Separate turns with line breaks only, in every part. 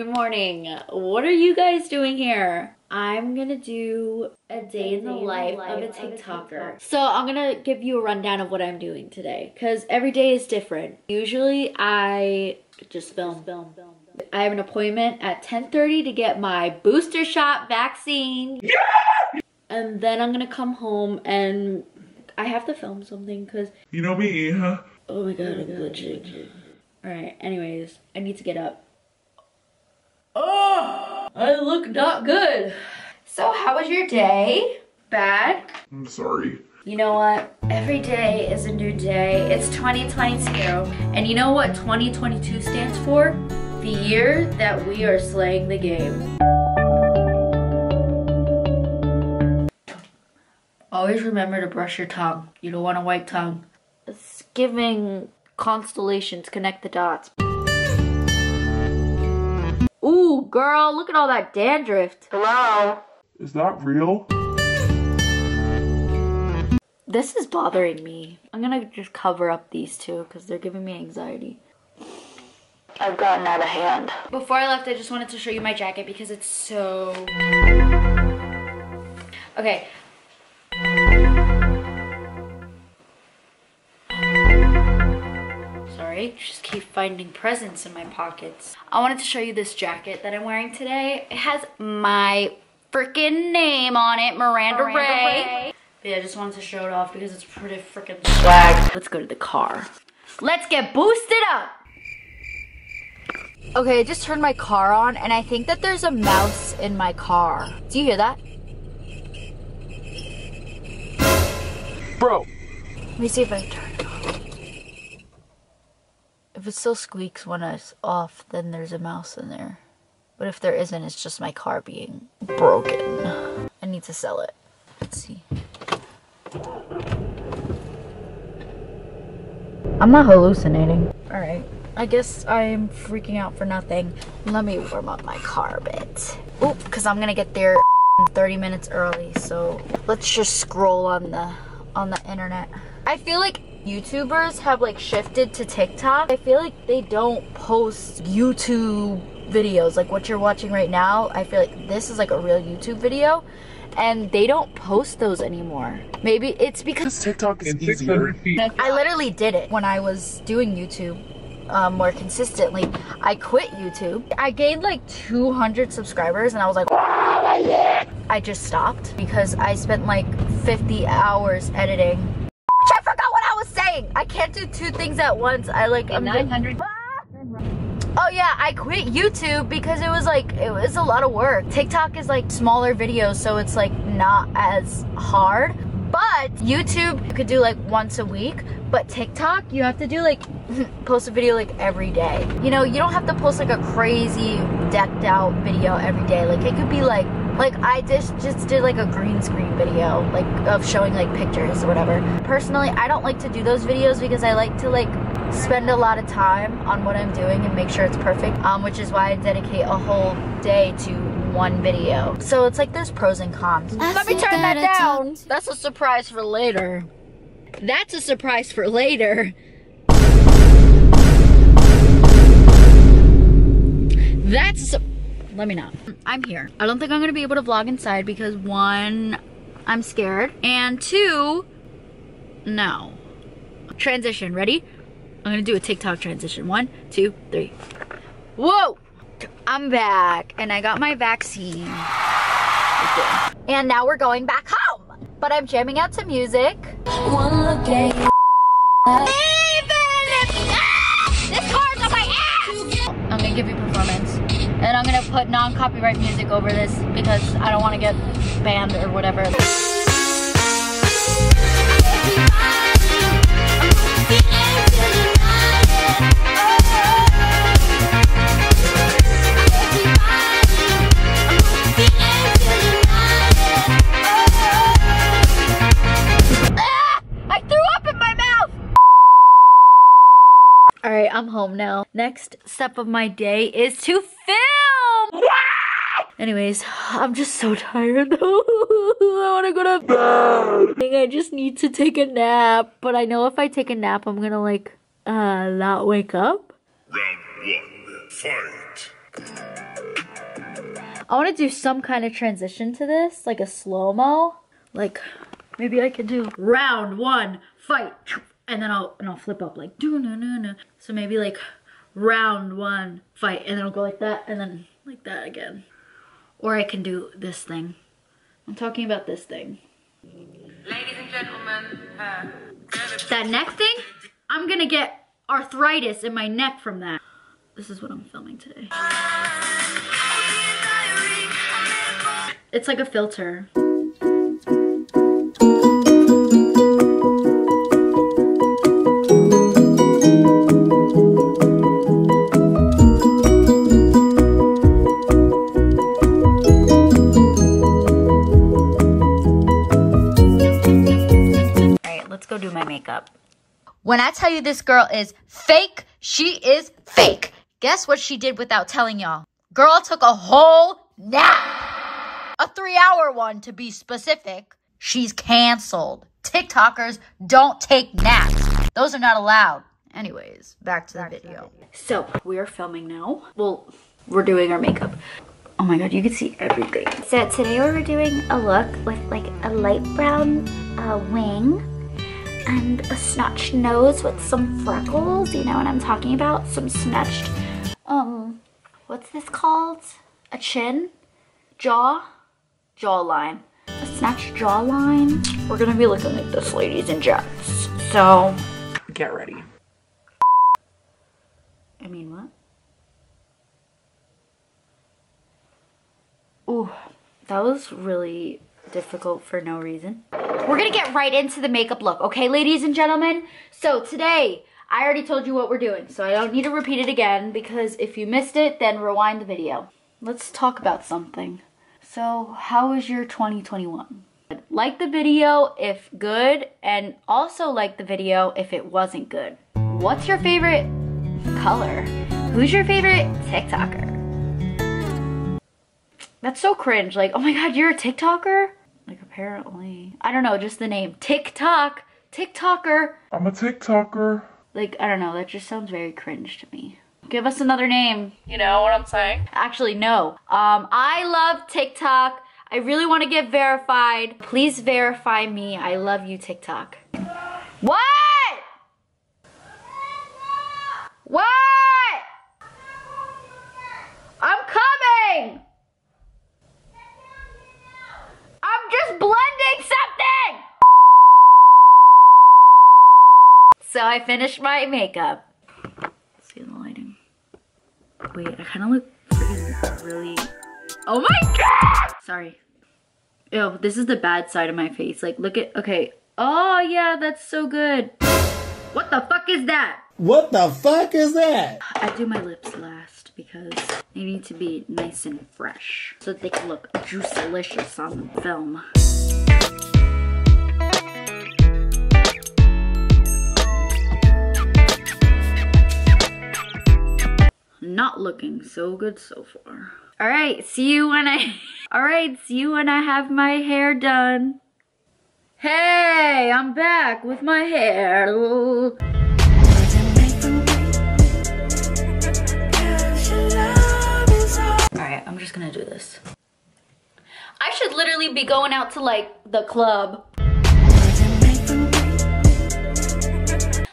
good morning. What are you guys doing here? I'm gonna do a day in the life of a TikToker. So I'm gonna give you a rundown of what I'm doing today because every day is different. Usually I just film, film, film. I have an appointment at 10:30 to get my booster shot vaccine. Yeah! And then I'm gonna come home and I have to film something because
You know me, huh?
oh my god, I'm glitching. All right. Anyways, I need to get up. I look not good. So, how was your day? Bad?
I'm sorry.
You know what? Every day is a new day. It's 2022. And you know what 2022 stands for? The year that we are slaying the game. Always remember to brush your tongue. You don't want a white tongue. It's giving constellations, connect the dots. Ooh, girl, look at all that dandruff. Hello?
Is that real?
This is bothering me. I'm gonna just cover up these two because they're giving me anxiety. I've gotten out of hand. Before I left, I just wanted to show you my jacket because it's so... Okay. Sorry, just keep finding presents in my pockets. I wanted to show you this jacket that I'm wearing today. It has my freaking name on it, Miranda, Miranda Rae. Rae. But yeah, I just wanted to show it off because it's pretty freaking swag. Let's go to the car. Let's get boosted up. Okay, I just turned my car on and I think that there's a mouse in my car. Do you hear that?
Bro.
Let me see if I turn it off. If it still squeaks when it's off, then there's a mouse in there. But if there isn't, it's just my car being broken. I need to sell it. Let's see. I'm not hallucinating. Alright. I guess I'm freaking out for nothing. Let me warm up my car a bit. Oop, because I'm gonna get there 30 minutes early. So let's just scroll on the on the internet. I feel like YouTubers have like shifted to TikTok. I feel like they don't post YouTube videos like what you're watching right now. I feel like this is like a real YouTube video and they don't post those anymore. Maybe it's because
TikTok is easier.
I literally did it when I was doing YouTube um, more consistently. I quit YouTube. I gained like 200 subscribers and I was like, I just stopped because I spent like 50 hours editing. I I. Can't do two things at once. I like, I'm 900. Ah! Oh yeah, I quit YouTube because it was like, it was a lot of work. TikTok is like smaller videos, so it's like not as hard. But YouTube, you could do like once a week. But TikTok, you have to do like, post a video like every day. You know, you don't have to post like a crazy decked out video every day. Like it could be like, like I just just did like a green screen video, like of showing like pictures or whatever. Personally, I don't like to do those videos because I like to like spend a lot of time on what I'm doing and make sure it's perfect. Um, which is why I dedicate a whole day to one video. So it's like there's pros and cons. Let me turn that down. That's a surprise for later. That's a surprise for later. That's a let me know. I'm here. I don't think I'm gonna be able to vlog inside because one, I'm scared, and two, no. Transition, ready? I'm gonna do a TikTok transition. One, two, three. Whoa! I'm back, and I got my vaccine. And now we're going back home. But I'm jamming out to music. One look at you. Even if ah, this car's on my ass! I'm gonna give you performance. And I'm gonna put non-copyright music over this because I don't wanna get banned or whatever. Ah! I threw up in my mouth! All right, I'm home now. Next step of my day is to film. Anyways, I'm just so tired. though. I want to go to bed. I just need to take a nap. But I know if I take a nap, I'm gonna like uh not wake up.
Round one, fight.
I want to do some kind of transition to this, like a slow-mo. Like, maybe I could do round one, fight, and then I'll, and I'll flip up like, do no no no. So maybe like round one, fight, and then I'll go like that, and then like that again. Or I can do this thing. I'm talking about this thing.
Ladies and gentlemen, uh,
That neck thing, I'm gonna get arthritis in my neck from that. This is what I'm filming today. It's like a filter. When I tell you this girl is fake, she is fake. Guess what she did without telling y'all? Girl took a whole nap. A three hour one to be specific. She's canceled. TikTokers don't take naps. Those are not allowed. Anyways, back to the video. So, we are filming now. Well, we're doing our makeup. Oh my god, you can see everything.
So today we're doing a look with like a light brown uh, wing and a snatched nose with some freckles. You know what I'm talking about? Some snatched, um, what's this called? A chin? Jaw? Jawline. A snatched jawline.
We're gonna be looking like this, ladies and gents. So,
Get ready.
I mean, what? Ooh, that was really difficult for no reason. We're gonna get right into the makeup look, okay, ladies and gentlemen? So today, I already told you what we're doing, so I don't need to repeat it again because if you missed it, then rewind the video. Let's talk about something. So, how was your 2021? Like the video if good, and also like the video if it wasn't good. What's your favorite color? Who's your favorite TikToker? That's so cringe. Like, oh my god, you're a TikToker? Like, apparently. I don't know, just the name. TikTok. TikToker.
I'm a TikToker.
Like, I don't know, that just sounds very cringe to me. Give us another name.
you know what I'm saying?
Actually, no. Um, I love TikTok. I really want to get verified. Please verify me. I love you, TikTok. What? What? I'm coming. I'm just blending something. So I finished my makeup. See the lighting. Wait, I kind of look freaking really. Oh my god! Sorry. Ew, this is the bad side of my face. Like, look at. Okay. Oh, yeah, that's so good. What the fuck is that?
What the fuck is that?
I do my lips last because they need to be nice and fresh so that they can look juice delicious on film. Not looking so good so far. All right, see you when I, all right, see you when I have my hair done. Hey, I'm back with my hair. Alright, I'm just gonna do this. I should literally be going out to like the club.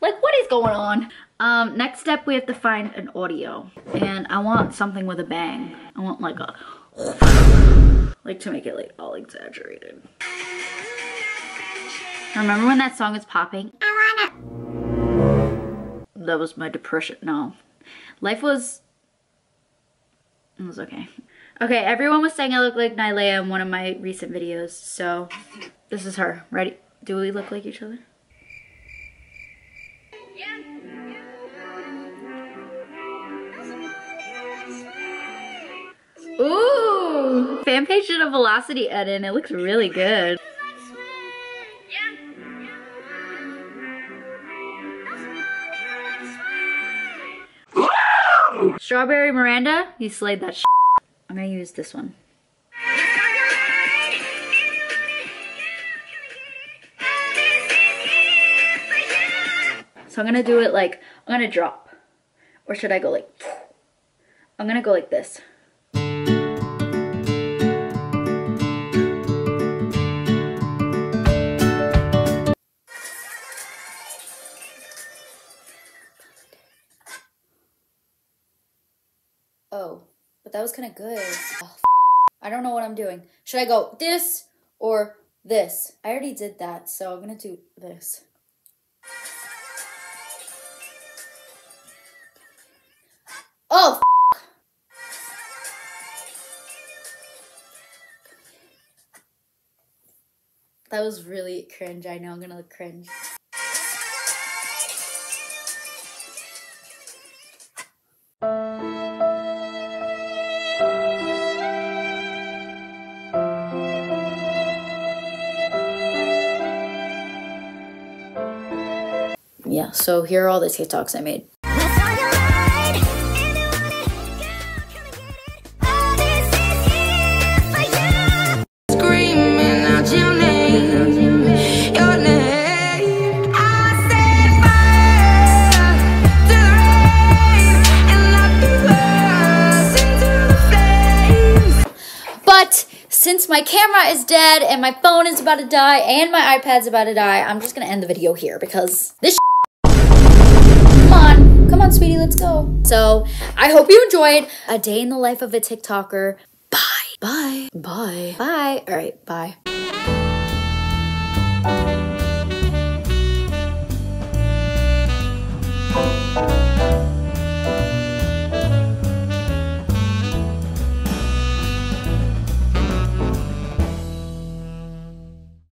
Like, what is going on? Um, next step, we have to find an audio. And I want something with a bang. I want like a, like to make it like all exaggerated. Remember when that song was popping? I wanna. That was my depression. No. Life was it was okay. Okay, everyone was saying I look like Nailea in one of my recent videos, so this is her. Ready? Do we look like each other? Ooh! Fan page did a velocity edit and it looks really good. Strawberry Miranda, you slayed that I'm gonna use this one. So I'm gonna do it like, I'm gonna drop. Or should I go like, I'm gonna go like this. But that was kind of good. Oh, I don't know what I'm doing. Should I go this or this? I already did that, so I'm gonna do this. Oh, that was really cringe. I know I'm gonna look cringe. Yeah, so here are all the TikToks I made.
Oh, Screaming out your name, your name. I set fire to the rain and lock the into the flames.
But since my camera is dead and my phone is about to die and my iPad's about to die, I'm just gonna end the video here because this on, sweetie, let's go. So I hope you enjoyed a day in the life of a TikToker. Bye. Bye. Bye. Bye. All right, bye.